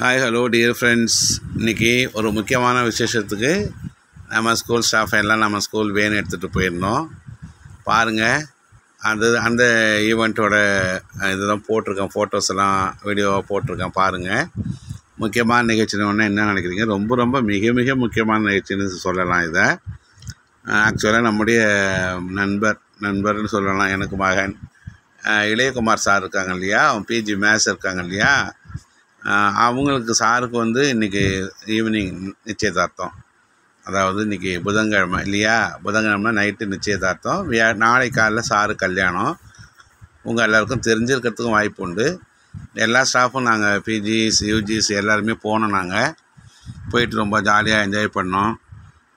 Hi hello dear friends இன்றைக்கி ஒரு முக்கியமான விசேஷத்துக்கு நம்ம ஸ்கூல் ஸ்டாஃப் எல்லாம் நம்ம ஸ்கூல் வேன் எடுத்துகிட்டு போயிருந்தோம். பாருங்கள் அது அந்த ஈவெண்ட்டோட இதெல்லாம் போட்டிருக்கேன் ஃபோட்டோஸ் எல்லாம் வீடியோவாக போட்டிருக்கேன் பாருங்கள் முக்கியமான நிகழ்ச்சின்னு என்ன நினைக்கிறீங்க? ரொம்ப ரொம்ப மிக மிக முக்கியமான நிகழ்ச்சின்னு சொல்லலாம் இதை. ஆக்சுவலாக நம்முடைய நண்பர் நண்பர்னு சொல்லலாம். எனக்கு மகன். இளையகுமார் சார் இருக்காங்க இல்லையா? பிஜி மேத்ஸ் இருக்காங்க இல்லையா? அவங்களுக்கு சாருக்கு வந்து இன்றைக்கி ஈவினிங் நிச்சயதார்த்தம். அதாவது இன்றைக்கி புதன்கிழமை இல்லையா? புதன்கிழமை நைட்டு நிச்சயதார்த்தம். வியா நாளை காலைல சாரு கல்யாணம். உங்கள் எல்லாருக்கும் தெரிஞ்சிருக்கிறதுக்கும் வாய்ப்பு உண்டு. எல்லா ஸ்டாஃபும் நாங்கள் பிஜிஸ் யூஜிஸ் எல்லாருமே போனோம் நாங்கள் போயிட்டு ரொம்ப ஜாலியாக என்ஜாய் பண்ணோம்.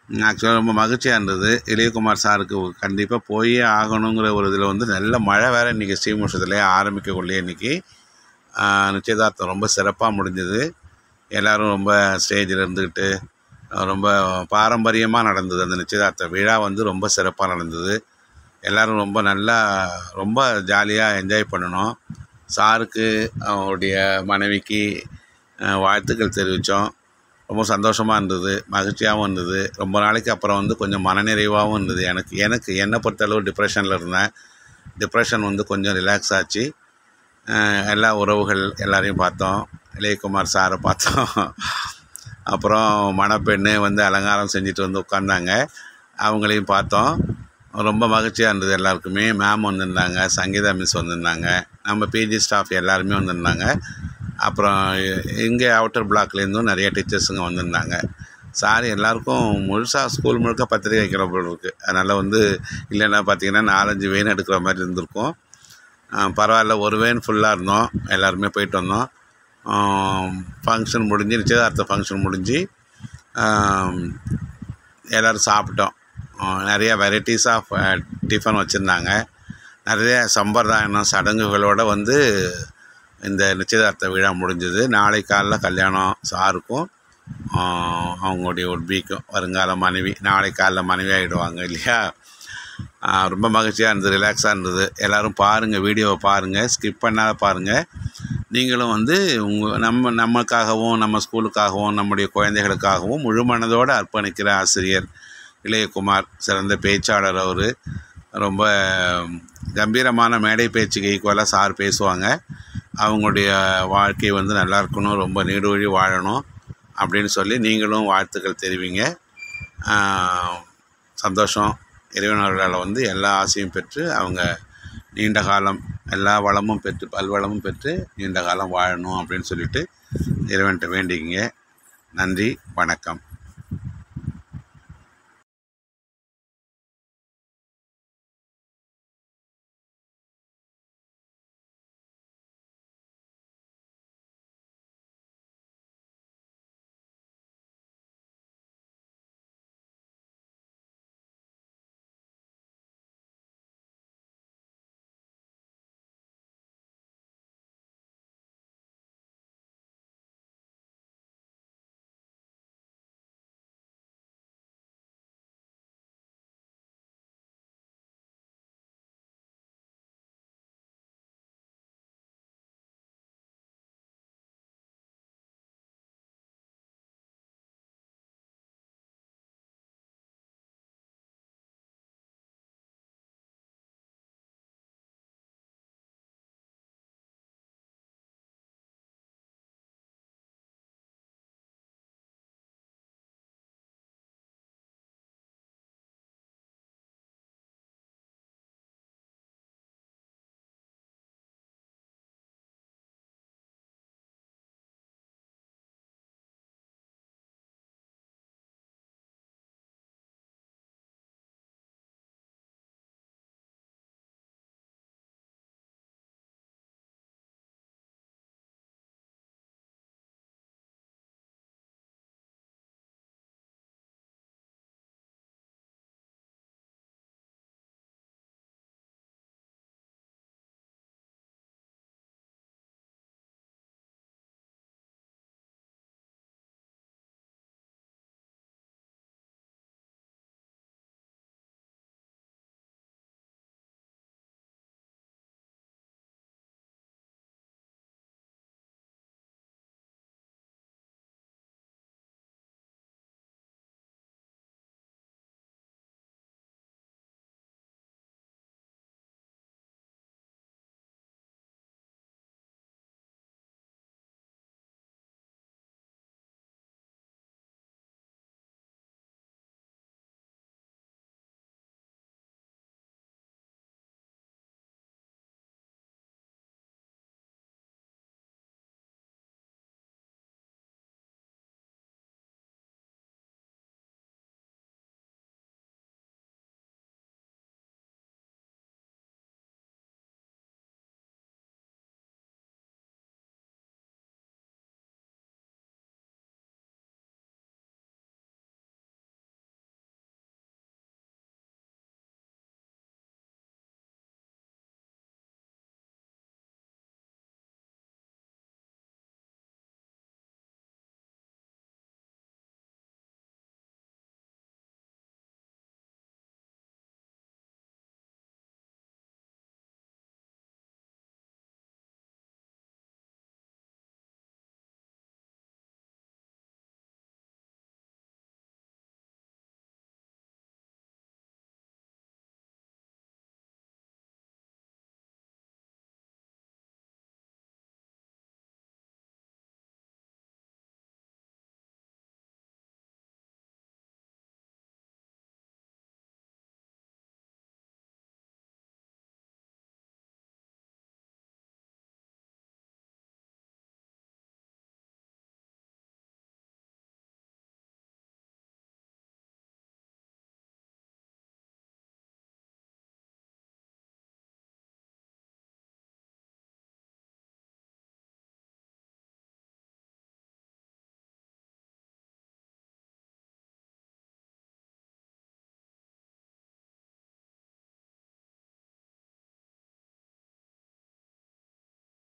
ஆக்சுவலாக ரொம்ப மகிழ்ச்சியாக இருந்தது. இளையகுமார் சாருக்கு கண்டிப்பாக போயே ஆகணுங்கிற ஒரு இதில் வந்து நல்ல மழை வேறு இன்றைக்கி ஸ்ரீமுஷத்துலேயே ஆரம்பிக்கக்குள்ளே இன்றைக்கி நிச்சயதார்த்தம் ரொம்ப சிறப்பாக முடிஞ்சது. எல்லோரும் ரொம்ப ஸ்டேஜில் இருந்துக்கிட்டு ரொம்ப பாரம்பரியமாக நடந்தது அந்த நிச்சயதார்த்த விழா வந்து ரொம்ப சிறப்பாக நடந்தது. எல்லோரும் ரொம்ப நல்லா ரொம்ப ஜாலியாக என்ஜாய் பண்ணணும். சாருக்கு அவருடைய மனைவிக்கு வாழ்த்துக்கள் தெரிவித்தோம் ரொம்ப சந்தோஷமாக இருந்தது மகிழ்ச்சியாகவும் இருந்தது. ரொம்ப நாளைக்கு அப்புறம் வந்து கொஞ்சம் மனநிறைவாகவும் இருந்தது எனக்கு. எனக்கு என்னை பொறுத்தளவு டிப்ரெஷனில் இருந்தேன். டிப்ரெஷன் வந்து கொஞ்சம் ரிலாக்ஸ் ஆச்சு. எல்லா உறவுகள் எல்லாரையும் பார்த்தோம். இளையகுமார் சாரை பார்த்தோம். அப்புறம் மணப்பெண்ணு வந்து அலங்காரம் செஞ்சுட்டு வந்து உட்காந்தாங்க அவங்களையும் பார்த்தோம். ரொம்ப மகிழ்ச்சியாக இருந்தது எல்லாருக்குமே. மேம் வந்திருந்தாங்க சங்கீதா மிஸ் வந்திருந்தாங்க. நம்ம பிஜி ஸ்டாஃப் எல்லாருமே வந்திருந்தாங்க. அப்புறம் இங்கே அவுட்டர் பிளாக்லேருந்தும் நிறைய டீச்சர்ஸுங்க வந்திருந்தாங்க. சார் எல்லாருக்கும் முழுசாக ஸ்கூல் முழுக்க பத்திரிக்கை வைக்கிற போல் இருக்குது அதனால் வந்து இல்லைன்னா பார்த்தீங்கன்னா நாலஞ்சு வேன் எடுக்கிற மாதிரி இருந்திருக்கும். பரவாயில்ல ஒரு வேன் ஃபுல்லாக இருந்தோம். எல்லாருமே போயிட்டு வந்தோம். ஃபங்க்ஷன் முடிஞ்சு நிச்சயதார்த்த ஃபங்க்ஷன் முடிஞ்சு எல்லோரும் சாப்பிட்டோம். நிறையா வெரைட்டிஸ் ஆஃப் டிஃபன் வச்சுருந்தாங்க. நிறைய சம்பிரதாயம் சடங்குகளோடு வந்து இந்த நிச்சயதார்த்த விழா முடிஞ்சது. நாளை காலைல கல்யாணம் சாருக்கும் அவங்களுடைய உட்பிக்கும் வருங்கால மனைவி நாளை காலைல மனைவி ஆகிடுவாங்க இல்லையா? ரொம்ப மகிழ்ச்சியாக இருந்தது ரிலாக்ஸாக இருந்தது. எல்லோரும் பாருங்கள் வீடியோவை பாருங்கள் ஸ்கிப் பண்ணாத பாருங்கள் நீங்களும் வந்து உங்கள் நம்ம நமக்காகவும் நம்ம ஸ்கூலுக்காகவும் நம்முடைய குழந்தைகளுக்காகவும் முழு மனதோடு அர்ப்பணிக்கிற ஆசிரியர் இளையகுமார் சிறந்த பேச்சாளர் அவர். ரொம்ப கம்பீரமான மேடை பேச்சுக்கு ஈக்குவலாக சார் பேசுவாங்க. அவங்களுடைய வாழ்க்கை வந்து நல்லா இருக்கணும் ரொம்ப நீடுவழி வாழணும் அப்படின்னு சொல்லி நீங்களும் வாழ்த்துக்கள் தெரிவிங்க. சந்தோஷம். இறைவனர்களால் வந்து எல்லா ஆசையும் பெற்று அவங்க நீண்ட காலம் எல்லா வளமும் பெற்று பல்வளமும் பெற்று நீண்ட காலம் வாழணும் அப்படின்னு சொல்லிட்டு இறைவன்கிட்ட வேண்டிக்கிங்க. நன்றி வணக்கம்.